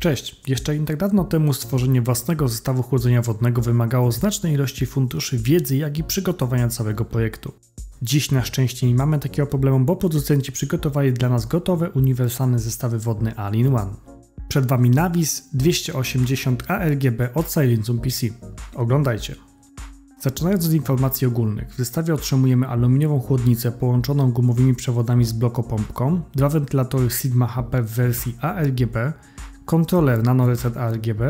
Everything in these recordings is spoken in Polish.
Cześć! Jeszcze nie tak dawno temu stworzenie własnego zestawu chłodzenia wodnego wymagało znacznej ilości funduszy, wiedzy, jak i przygotowania całego projektu. Dziś na szczęście nie mamy takiego problemu, bo producenci przygotowali dla nas gotowe, uniwersalne zestawy wodne All-in-One. Przed Wami Navis 280 ARGB od Silencium PC. Oglądajcie! Zaczynając od informacji ogólnych, w zestawie otrzymujemy aluminiową chłodnicę połączoną gumowymi przewodami z blokopompką, dwa wentylatory Sigma HP w wersji ARGB, kontroler NanoReset ARGB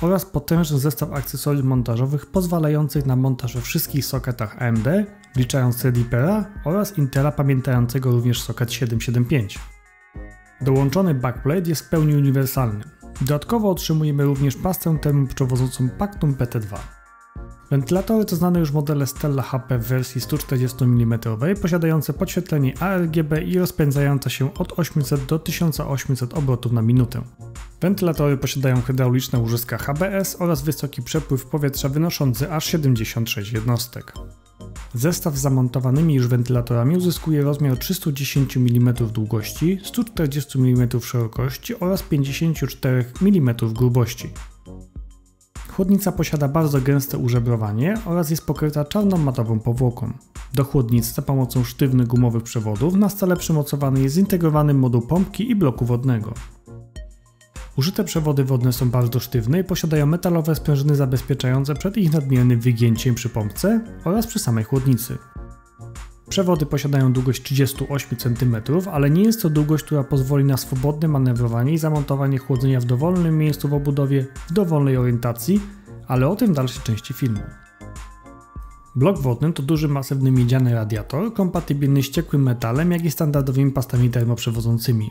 oraz potężny zestaw akcesoriów montażowych pozwalających na montaż we wszystkich soketach AMD, wliczając Threadrippera oraz Intela pamiętającego również soket 775. Dołączony backplate jest w pełni uniwersalny. Dodatkowo otrzymujemy również pastę termoprzewodzącą Pactum PT2. Wentylatory to znane już modele Stella HP w wersji 140 mm, posiadające podświetlenie ARGB i rozpędzające się od 800 do 1800 obrotów na minutę. Wentylatory posiadają hydrauliczne łożyska HBS oraz wysoki przepływ powietrza wynoszący aż 76 jednostek. Zestaw z zamontowanymi już wentylatorami uzyskuje rozmiar 310 mm długości, 140 mm szerokości oraz 54 mm grubości. Chłodnica posiada bardzo gęste użebrowanie oraz jest pokryta czarną matową powłoką. Do chłodnicy za pomocą sztywnych gumowych przewodów na stale przymocowany jest zintegrowany moduł pompki i bloku wodnego. Użyte przewody wodne są bardzo sztywne i posiadają metalowe sprężyny zabezpieczające przed ich nadmiernym wygięciem przy pompce oraz przy samej chłodnicy. Przewody posiadają długość 38 cm, ale nie jest to długość, która pozwoli na swobodne manewrowanie i zamontowanie chłodzenia w dowolnym miejscu w obudowie w dowolnej orientacji, ale o tym w dalszej części filmu. Blok wodny to duży masywny miedziany radiator, kompatybilny z ciekłym metalem, jak i standardowymi pastami termoprzewodzącymi.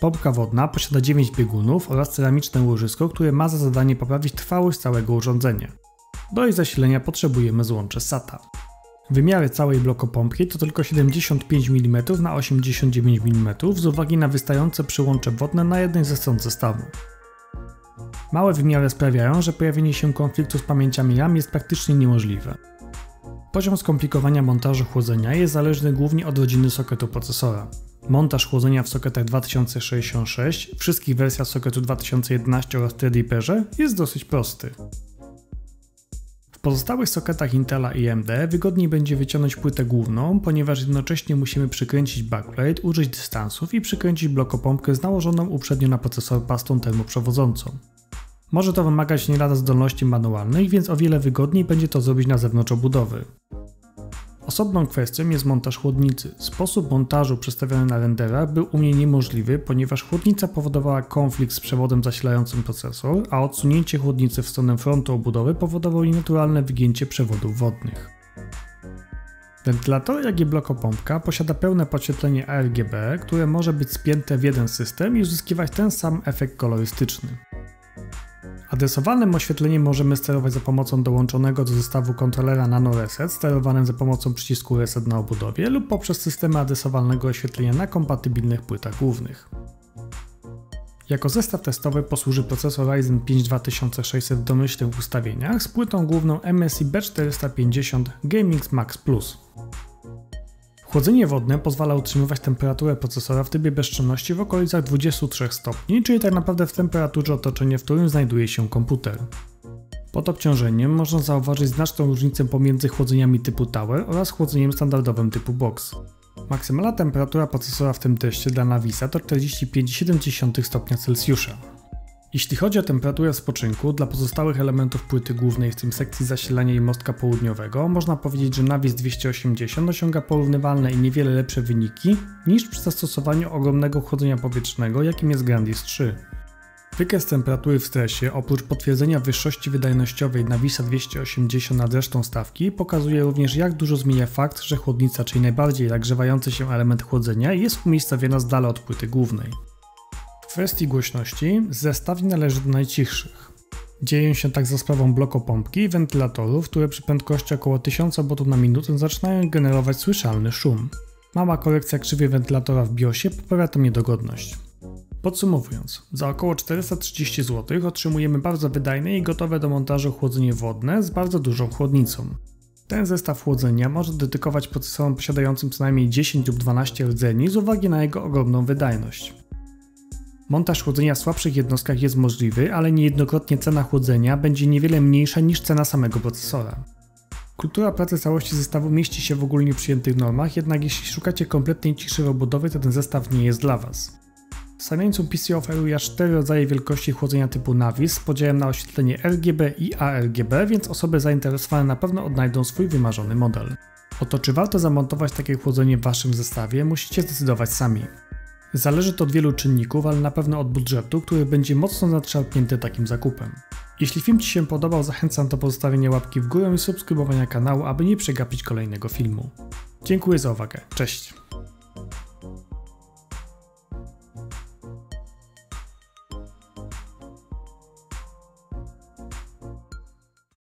Pompka wodna posiada 9 biegunów oraz ceramiczne łożysko, które ma za zadanie poprawić trwałość całego urządzenia. Do jej zasilenia potrzebujemy złącze SATA. Wymiary całej blokopompki to tylko 75 mm na 89 mm z uwagi na wystające przyłącze wodne na jednej ze stron zestawu. Małe wymiary sprawiają, że pojawienie się konfliktu z pamięciami RAM jest praktycznie niemożliwe. Poziom skomplikowania montażu chłodzenia jest zależny głównie od rodziny soketu procesora. Montaż chłodzenia w soketach 2066, wszystkich wersjach soketu 2011 oraz Threadripperze jest dosyć prosty. W pozostałych soketach Intela i AMD wygodniej będzie wyciągnąć płytę główną, ponieważ jednocześnie musimy przykręcić backplate, użyć dystansów i przykręcić blokopompkę z nałożoną uprzednio na procesor pastą termoprzewodzącą. Może to wymagać nie lada zdolności manualnych, więc o wiele wygodniej będzie to zrobić na zewnątrz obudowy. Osobną kwestią jest montaż chłodnicy. Sposób montażu przedstawiony na renderach był u mnie niemożliwy, ponieważ chłodnica powodowała konflikt z przewodem zasilającym procesor, a odsunięcie chłodnicy w stronę frontu obudowy powodowało nienaturalne wygięcie przewodów wodnych. Wentylator, jak i blokopompka posiada pełne podświetlenie ARGB, które może być spięte w jeden system i uzyskiwać ten sam efekt kolorystyczny. Adresowanym oświetleniem możemy sterować za pomocą dołączonego do zestawu kontrolera Nano Reset, sterowanym za pomocą przycisku Reset na obudowie lub poprzez systemy adresowalnego oświetlenia na kompatybilnych płytach głównych. Jako zestaw testowy posłuży procesor Ryzen 5 2600 w domyślnych ustawieniach z płytą główną MSI B450 Gaming Max Plus. Chłodzenie wodne pozwala utrzymywać temperaturę procesora w trybie bezczynności w okolicach 23 stopni, czyli tak naprawdę w temperaturze otoczenia, w którym znajduje się komputer. Pod obciążeniem można zauważyć znaczną różnicę pomiędzy chłodzeniami typu Tower oraz chłodzeniem standardowym typu Box. Maksymalna temperatura procesora w tym teście dla Navisa to 45,7 stopnia Celsjusza. Jeśli chodzi o temperaturę spoczynku, dla pozostałych elementów płyty głównej, w tym sekcji zasilania i mostka południowego, można powiedzieć, że Navis 280 osiąga porównywalne i niewiele lepsze wyniki niż przy zastosowaniu ogromnego chłodzenia powietrznego, jakim jest Grandis 3. Wykres temperatury w stresie, oprócz potwierdzenia wyższości wydajnościowej Navisa 280 nad resztą stawki, pokazuje również jak dużo zmienia fakt, że chłodnica, czyli najbardziej nagrzewający się element chłodzenia, jest umiejscowiona z dala od płyty głównej kwestii głośności zestaw należy do najcichszych. Dzieje się tak za sprawą blokopompki i wentylatorów, które przy prędkości około 1000 obotów na minutę zaczynają generować słyszalny szum. Mała korekcja krzywej wentylatora w BIOSie poprawia tę niedogodność. Podsumowując, za około 430 zł otrzymujemy bardzo wydajne i gotowe do montażu chłodzenie wodne z bardzo dużą chłodnicą. Ten zestaw chłodzenia może dedykować procesorom posiadającym co najmniej 10 lub 12 rdzeni z uwagi na jego ogromną wydajność. Montaż chłodzenia w słabszych jednostkach jest możliwy, ale niejednokrotnie cena chłodzenia będzie niewiele mniejsza niż cena samego procesora. Kultura pracy całości zestawu mieści się w ogólnie przyjętych normach, jednak jeśli szukacie kompletnej ciszy robotowej, to ten zestaw nie jest dla Was. Samieńcu PC oferuje aż 4 rodzaje wielkości chłodzenia typu Navis z podziałem na oświetlenie RGB i ARGB, więc osoby zainteresowane na pewno odnajdą swój wymarzony model. O to, czy warto zamontować takie chłodzenie w Waszym zestawie, musicie zdecydować sami. Zależy to od wielu czynników, ale na pewno od budżetu, który będzie mocno nadszarpnięty takim zakupem. Jeśli film Ci się podobał, zachęcam do pozostawienia łapki w górę i subskrybowania kanału, aby nie przegapić kolejnego filmu. Dziękuję za uwagę. Cześć!